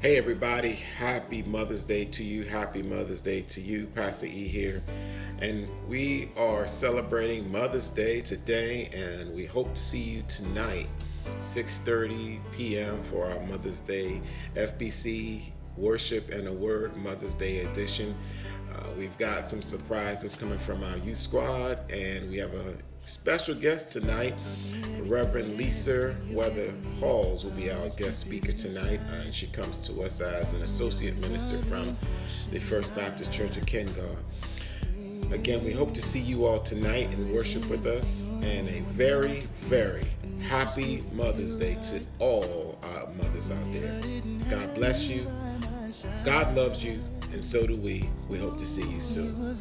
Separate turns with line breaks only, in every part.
Hey, everybody, happy Mother's Day to you. Happy Mother's Day to you. Pastor E here. And we are celebrating Mother's Day today, and we hope to see you tonight, 6:30 p.m. for our Mother's Day FBC Worship and a Word Mother's Day edition. Uh, we've got some surprises coming from our youth squad, and we have a special guest tonight. Reverend Lisa Weather Halls will be our guest speaker tonight. Uh, and she comes to us as an associate minister from
the First Baptist
Church of Kengar. Again, we hope to see you all tonight and worship with us. And a very, very happy Mother's Day to all our mothers out there.
God bless you. God loves you,
and so do we. We hope to see you soon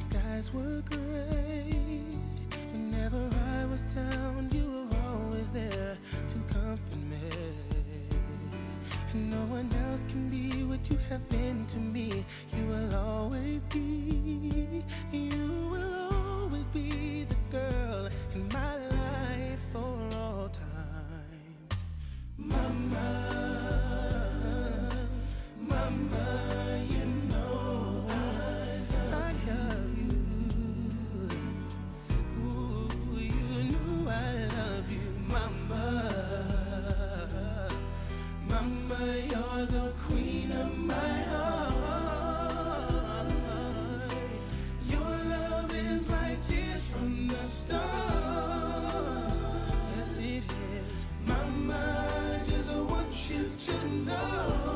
skies were gray. And no one else can be what you have been to me. You will always be, you will always be the girl in my life for all time. Mama. you to know.